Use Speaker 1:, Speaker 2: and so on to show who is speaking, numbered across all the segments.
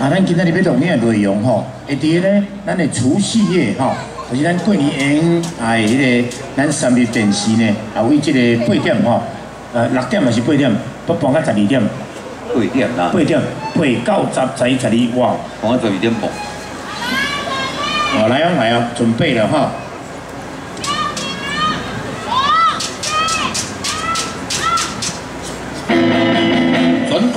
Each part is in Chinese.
Speaker 1: 啊，咱今仔日要录影的内容吼，会伫咧咱的除夕夜吼，就是咱过年前啊，迄个咱三立电视呢，啊为即个八点吼，呃六点还是八点，要搬到十二点。
Speaker 2: 八点啦。
Speaker 1: 八点，八九十十一十二，哇！
Speaker 2: 搬到十二点半。
Speaker 1: 哦，来啊来啊，准备了哈。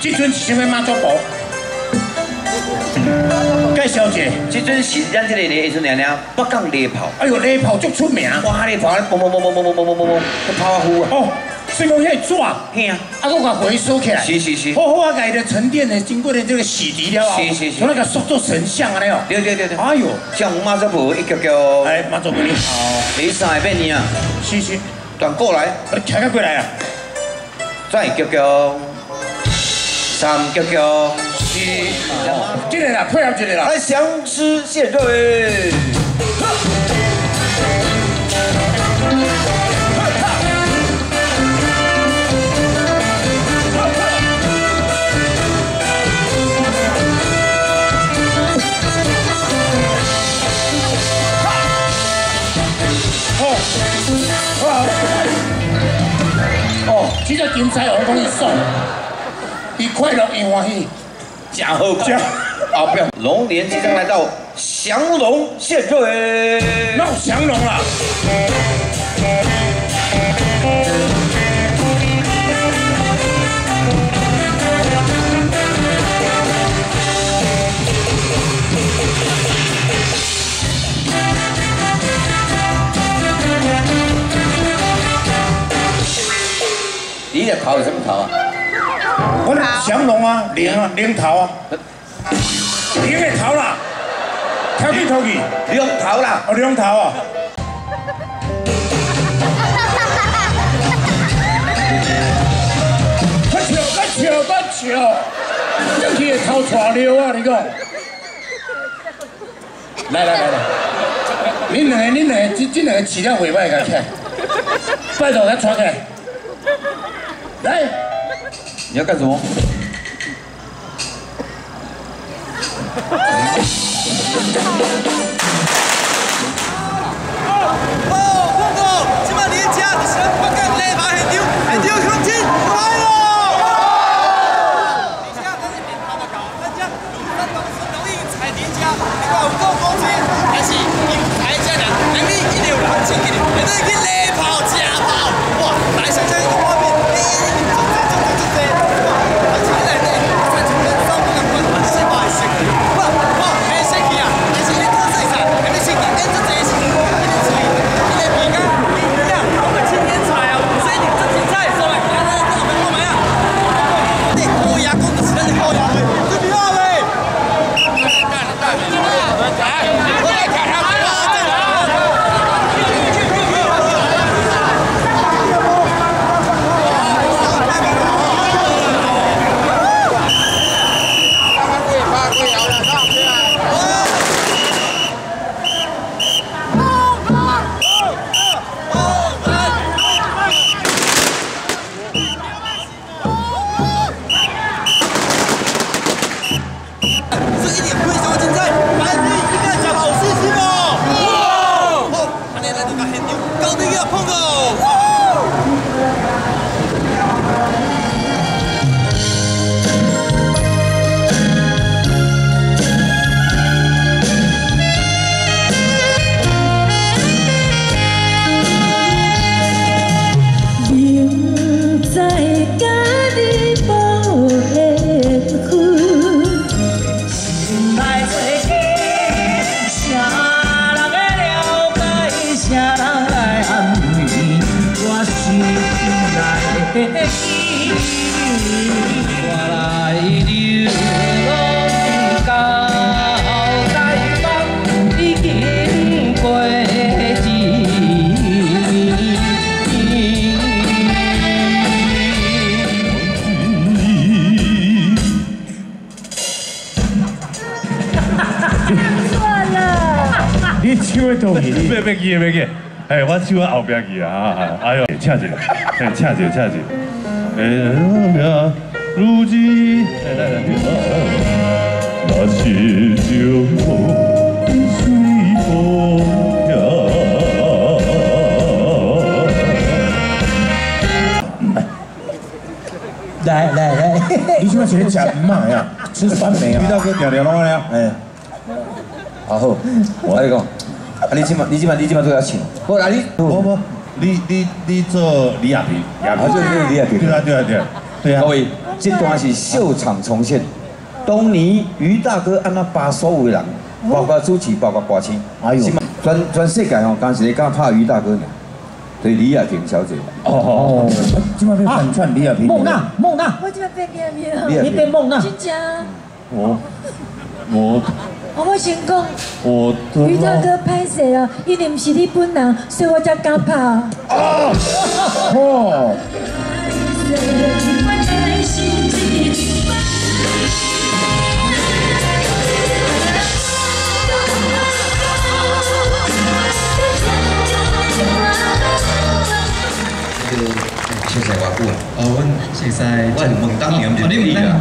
Speaker 1: 这阵是什么妈祖婆？介绍一下，
Speaker 2: 这阵是咱这个艺术娘娘北港猎炮。
Speaker 1: 哎呦，猎炮足出名，
Speaker 2: 哇，猎炮，嘣嘣嘣嘣嘣嘣嘣嘣嘣嘣，去跑啊呼啊！
Speaker 1: 哦，是讲迄个纸，
Speaker 2: 嘿啊，
Speaker 1: 啊，我甲回收起来，
Speaker 2: 是是是，
Speaker 1: 好好啊，的沉淀的，经过的这个洗涤了后，
Speaker 2: 是是是，
Speaker 1: 从那个塑做神像安尼哦。
Speaker 2: 对对对对。
Speaker 1: 哎呦，
Speaker 2: 像妈祖婆一脚脚，
Speaker 1: 哎，妈祖婆你好，
Speaker 2: 你三个变你啊？
Speaker 1: 是是，
Speaker 2: 转过来，
Speaker 1: 我骑到过来啊，
Speaker 2: 再脚脚，三九九，四，
Speaker 1: 这个啦，配合这个啦，
Speaker 2: 来详师献瑞。
Speaker 1: 伊快乐伊欢喜，
Speaker 2: 真好
Speaker 1: 这
Speaker 2: 后边龙年即将来到，降龙献瑞。
Speaker 1: 闹降龙啦。
Speaker 2: 你的桃有什么桃啊？
Speaker 1: 我的降龙啊，灵啊，灵头啊，灵的头啦，跳去头去，
Speaker 2: 领头啦，
Speaker 1: 哦，灵头啊。快笑，快笑，快笑！这去的头带溜啊，你讲。来来来来，恁两个，恁两个，这这两个饲了袂歹，甲起来，拜托，甲抓起来。来，
Speaker 2: 你要干什么？
Speaker 3: 你
Speaker 1: 唱的东西，
Speaker 4: 别别记别记，哎，我唱后边去啊！哎呦，请一个，哎，请一个，请一个。哎呀，如今来来来，那是旧水风
Speaker 2: 来来来，
Speaker 1: 你现在是在吃嘛呀？吃饭没啊？
Speaker 2: 遇到个调调咯了，哎，好好，我跟你讲，啊，你今晚你今晚你今晚都要请，我来你，
Speaker 4: 不不，你你你做李亚平，亚
Speaker 2: 平，就你李亚平，
Speaker 4: 对啊对啊对啊，对啊。
Speaker 2: 各。位，这段是秀场重现，当年于大哥安那把所有人，包括主持，包括歌星，
Speaker 1: 哎呦。
Speaker 2: 全全世界哦，当时咧敢拍于大哥呢，对李亚平小姐，
Speaker 4: 哦哦
Speaker 1: 哦，今晚被反串李亚平。
Speaker 5: 孟娜，孟娜，
Speaker 6: 我这边变变
Speaker 2: 李
Speaker 6: 变，
Speaker 2: 亚
Speaker 5: 你变孟娜，
Speaker 6: 真正，
Speaker 4: 我我
Speaker 6: 先讲，
Speaker 4: 我的
Speaker 6: 于大哥拍摄哦，一定不是你本人，所以我才敢拍。
Speaker 1: 哦，
Speaker 7: 现在偌久啊？
Speaker 8: 哦，阮熟悉，
Speaker 7: 我问当年就
Speaker 8: 哦，你
Speaker 7: 对啦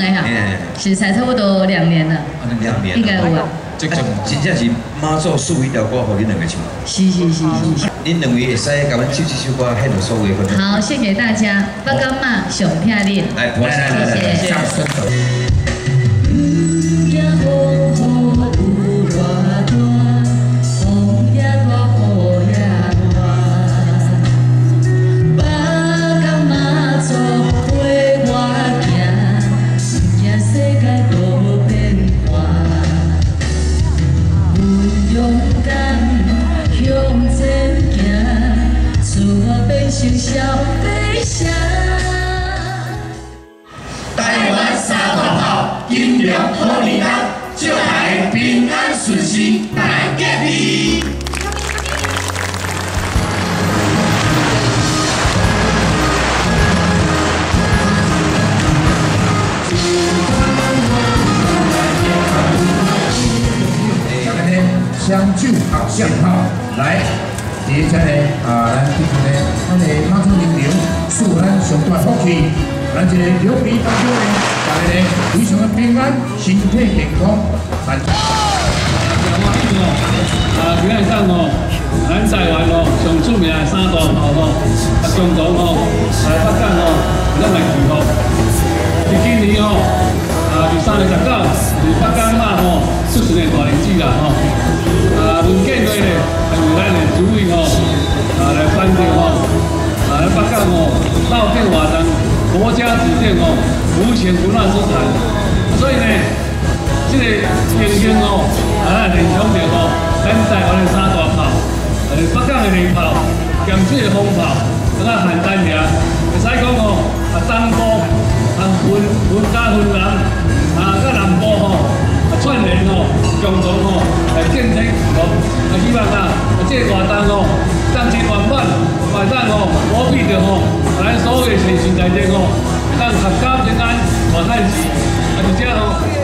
Speaker 9: 哎哈
Speaker 7: 哎，
Speaker 9: 洗菜差不多两年了，
Speaker 8: 哦，两年，
Speaker 9: 应该有啊。
Speaker 8: 足足，
Speaker 7: 真正是妈祖数一条歌，给恁两个唱。
Speaker 9: 是是是是。
Speaker 7: 恁两位会使甲阮唱这首歌，迄落所有的观众。
Speaker 9: 好，谢谢大家，八干嘛上听你。
Speaker 7: 来，来来来来，
Speaker 9: 谢谢
Speaker 7: 掌声
Speaker 1: 来，接下来啊，咱这个呢，咱的马祖灵灵，祝咱上大福气，咱这个六ปี当中呢，大家呢非常的平安，身体健康，万。
Speaker 10: 啊，今日上哦，咱台湾哦上出名的三大炮哦，啊，共同哦，来北港哦，咱来祈福。是今年哦，啊，二三月十九，是北港嘛吼，出巡的大日子啦吼。啊，主委哦，啊来颁奖哦，啊来北港哦，绕境华人国家指定哦，无钱不乱之产。所以呢，这个英雄哦，啊，联想着哦，咱台湾的三大炮，呃，北港的雷炮，咸水的风炮，更加邯郸尔，会使讲哦，啊，东部啊分分加分南，啊，甲南部吼，啊串联哦，共同哦来见证哦，啊，希望啊，这个活动哦，当之圆满，完当哦，无必着哦，咱所有的事情在这哦，咱合家平安，大善事，啊，而且哦。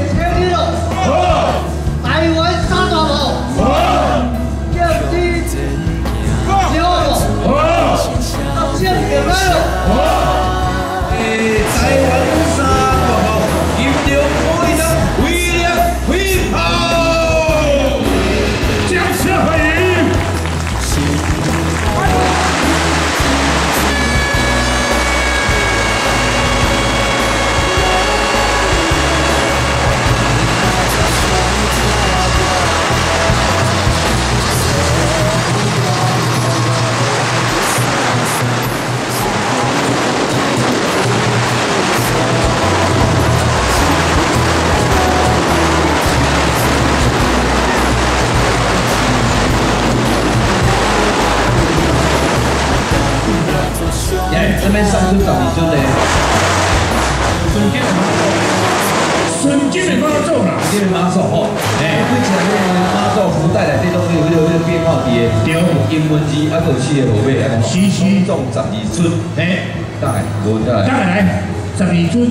Speaker 2: 这个马祖吼，哎，以前那个马祖福袋内底拢有迄个迄个编号伫的，
Speaker 1: 对，
Speaker 2: 英文字啊，有四个号码，啊，
Speaker 1: 是是。
Speaker 2: 总十二尊，
Speaker 1: 哎，
Speaker 2: 当然，无再
Speaker 1: 当
Speaker 2: 来，
Speaker 1: 然来，十二尊，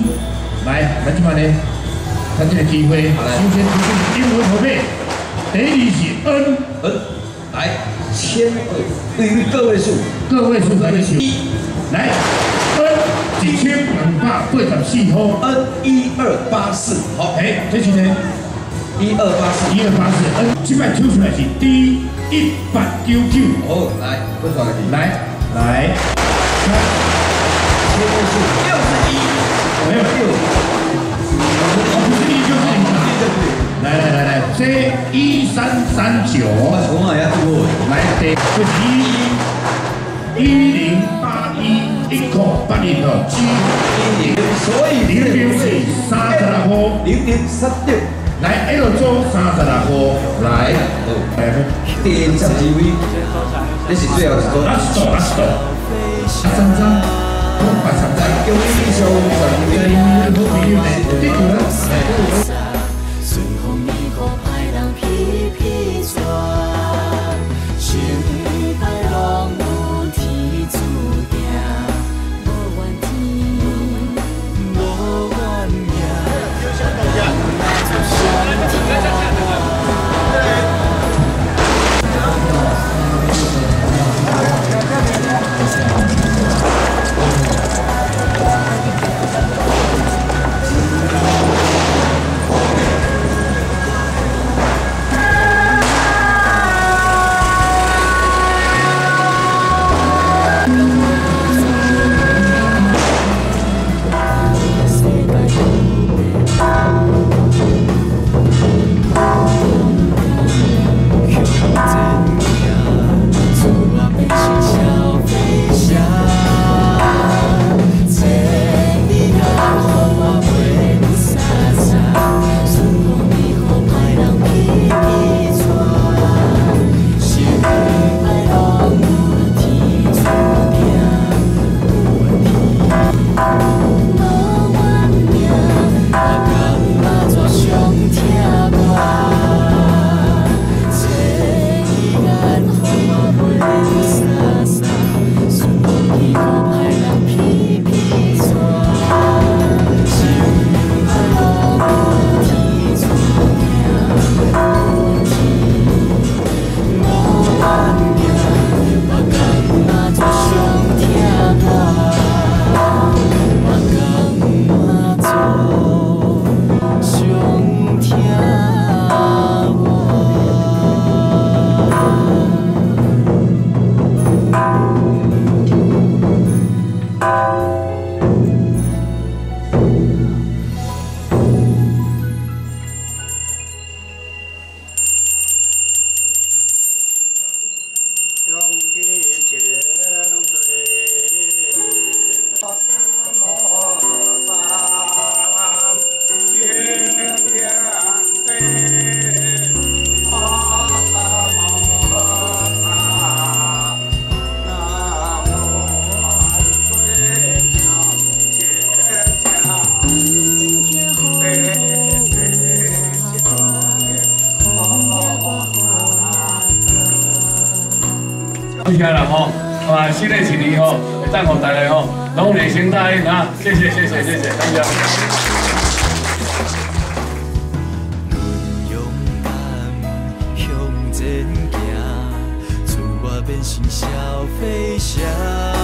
Speaker 1: 来，咱即摆呢，趁这个机会，首先提出英文后背，第一是 N，
Speaker 2: 嗯，来，千位，对于个位数，
Speaker 1: 个位数个位数，来，N 一千八十四号
Speaker 2: N 一二八四，好，
Speaker 1: 哎，这是呢？
Speaker 2: 一二八四，
Speaker 1: 一二八四，N。即摆抽出来是 D 一八九九，
Speaker 2: 哦，来，多少来的，
Speaker 1: 来来，
Speaker 2: 千位数六十一，
Speaker 1: 没有
Speaker 2: 六，
Speaker 1: 哦，不是一就是零啊，来来来来，这一三三九。
Speaker 2: 我从哪要做？
Speaker 1: 来第这是一一零个八零的 G
Speaker 2: 零，所以
Speaker 1: 零六是三十六号，
Speaker 2: 零零三六，
Speaker 1: 来 L 组三十六号，来，来，
Speaker 2: 第十二位，这是最后一组。
Speaker 1: 拉斯多拉斯多，啊三张，空白三张，
Speaker 2: 恭喜小王十二
Speaker 1: 这
Speaker 2: 位，
Speaker 1: 好朋友呢，这个人，
Speaker 10: 厉害了吼！啊，新的一年吼，赞好大家吼，龙年行大运啊！谢谢谢谢谢谢，
Speaker 8: 大家。变成小飞侠。